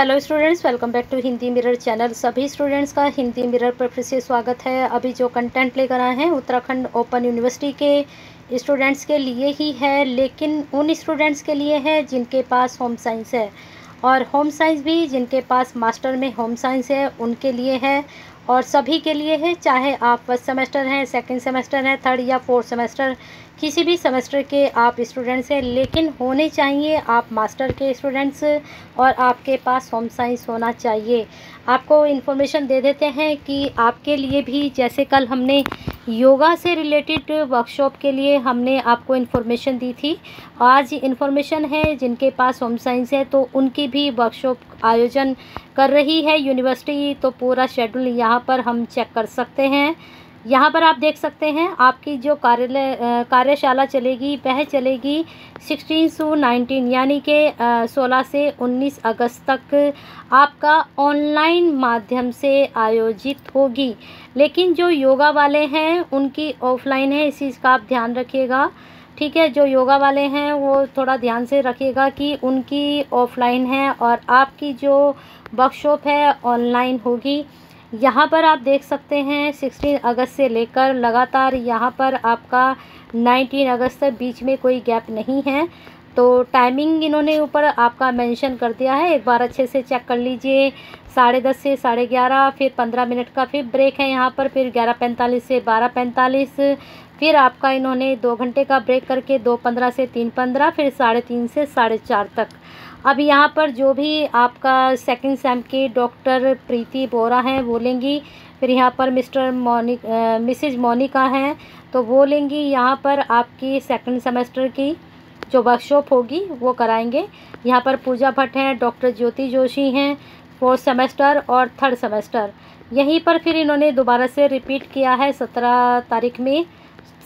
Hello students welcome back to Hindi Mirror channel सभी students का Hindi mirror पर फिर से स्वागत है। अभी जो कंटेंट लेकर आए हैं, उत्तराखंड ओपन यूनिवर्सिटी के स्टूडेंट्स के लिए ही है, लेकिन उन स्टूडेंट्स के लिए है जिनके पास होम साइंस है। और होम साइंस भी जिनके पास मास्टर में होम साइंस है, उनके लिए है। और सभी के लिए है, चाहे आप फ़र्स्ट सेमेस्टर हैं सेकंड सेमेस्टर हैं थर्ड या फोर्थ सेमेस्टर किसी भी सेमेस्टर के आप स्टूडेंट्स हैं, लेकिन होने चाहिए आप मास्टर के स्टूडेंट्स और आपके पास होम साइंस होना चाहिए। आपको इन्फॉर्मेशन दे देते हैं कि आपके लिए भी, जैसे कल हमने योगा से रिलेटेड वर्कशॉप के लिए हमने आपको इन्फॉर्मेशन दी थी। आज इन्फॉर्मेशन है, जिनके पास होम साइंस है तो उनकी भी वर्कशॉप आयोजन कर रही है यूनिवर्सिटी तो पूरा शेड्यूल यहाँ पर हम चेक कर सकते हैं। यहाँ पर आप देख सकते हैं, आपकी जो कार्यालय कार्यशाला चलेगी वह चलेगी सिक्सटीन टू नाइनटीन, यानी कि सोलह से उन्नीस अगस्त तक आपका ऑनलाइन माध्यम से आयोजित होगी। लेकिन जो योगा वाले हैं, उनकी ऑफलाइन है, इस चीज़ का आप ध्यान रखिएगा। ठीक है, जो योगा वाले हैं, वो थोड़ा ध्यान से रखिएगा कि उनकी ऑफलाइन है और आपकी जो वर्कशॉप है, ऑनलाइन होगी। यहाँ पर आप देख सकते हैं सिक्सटीन अगस्त से लेकर लगातार यहाँ पर आपका नाइनटीन अगस्त तक बीच में कोई गैप नहीं है। तो टाइमिंग इन्होंने ऊपर आपका मेंशन कर दिया है। एक बार अच्छे से चेक कर लीजिए। साढ़े दस से साढ़े ग्यारह, फिर पंद्रह मिनट का फिर ब्रेक है यहाँ पर, फिर ग्यारह पैंतालीस से बारह पैंतालीस फिर आपका इन्होंने दो घंटे का ब्रेक करके दो पंद्रह से तीन पंद्रह, फिर साढ़े तीन से साढ़े चार तक। अब यहाँ पर जो भी आपका सेकंड सेम के डॉक्टर प्रीति बोरा हैं, वो लेंगी। फिर यहाँ पर मिस्टर मोनिक मिसिज मोनिका हैं तो वो लेंगी यहाँ पर आपकी सेकंड सेमेस्टर की। जो वर्कशॉप होगी, वो कराएँगे। यहाँ पर पूजा भट्ट हैं डॉक्टर ज्योति जोशी हैं फोर्थ सेमेस्टर और थर्ड सेमेस्टर यहीं पर फिर इन्होंने दोबारा से रिपीट किया है सत्रह तारीख में।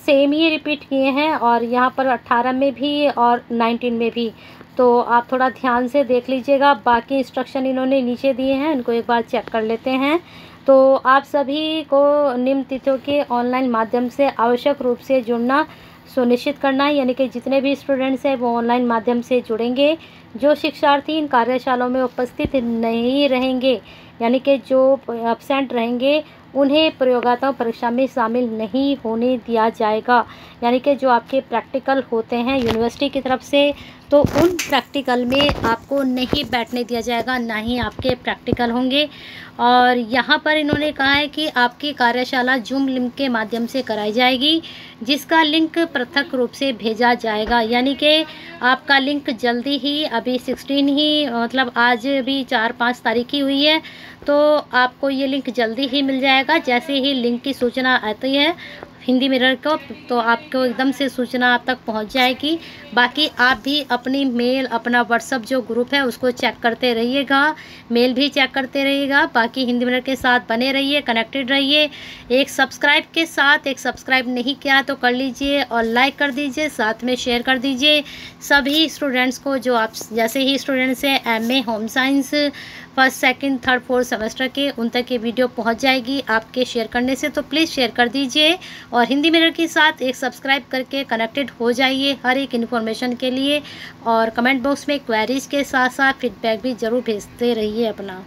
सेम ही रिपीट किए हैं और यहाँ पर अट्ठारह में भी और नाइनटीन में भी। तो आप थोड़ा ध्यान से देख लीजिएगा, बाकी इंस्ट्रक्शन इन्होंने नीचे दिए हैं इनको एक बार चेक कर लेते हैं। तो आप सभी को निम्न तिथियों के ऑनलाइन माध्यम से आवश्यक रूप से जुड़ना सुनिश्चित करना है यानी कि जितने भी स्टूडेंट्स हैं वो ऑनलाइन माध्यम से जुड़ेंगे। जो शिक्षार्थी इन कार्यशालाओं में उपस्थित नहीं रहेंगे यानी कि जो एबसेंट रहेंगे, उन्हें प्रयोगात्मक परीक्षा में शामिल नहीं होने दिया जाएगा। यानी कि जो आपके प्रैक्टिकल होते हैं यूनिवर्सिटी की तरफ़ से तो उन प्रैक्टिकल में आपको नहीं बैठने दिया जाएगा, ना ही आपके प्रैक्टिकल होंगे। और यहाँ पर इन्होंने कहा है कि आपकी कार्यशाला जूम लिंक के माध्यम से कराई जाएगी, जिसका लिंक पृथक रूप से भेजा जाएगा। यानी कि आपका लिंक जल्दी ही, अभी सिक्सटीन ही मतलब आज भी चार पाँच तारीख ही हुई है तो आपको ये लिंक जल्दी ही मिल जाएगा। जैसे ही लिंक की सूचना आती है हिंदी मिरर को तो आपको एकदम से सूचना आप तक पहुँच जाएगी। बाकी आप भी अपनी मेल, अपना व्हाट्सअप जो ग्रुप है, उसको चेक करते रहिएगा। मेल भी चेक करते रहिएगा। बाकी हिंदी मिरर के साथ बने रहिए कनेक्टेड रहिए। एक सब्सक्राइब के साथ, एक सब्सक्राइब नहीं किया तो कर लीजिए और लाइक कर दीजिए, साथ में शेयर कर दीजिए। सभी स्टूडेंट्स को जो आप, जैसे ही स्टूडेंट्स हैं M A home science first second third fourth semester के, उन तक ये वीडियो पहुँच जाएगी आपके शेयर करने से। तो प्लीज़ शेयर कर दीजिए और हिंदी मिरर के साथ एक सब्सक्राइब करके कनेक्टेड हो जाइए हर एक इन्फॉर्मेशन के लिए। और कमेंट बॉक्स में क्वेरीज के साथ साथ फीडबैक भी ज़रूर भेजते रहिए अपना।